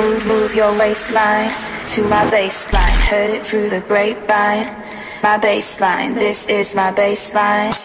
Move, move your waistline to my bassline. Heard it through the grapevine. My bassline, this is my bassline.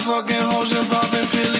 Fucking hoes and popping pillies,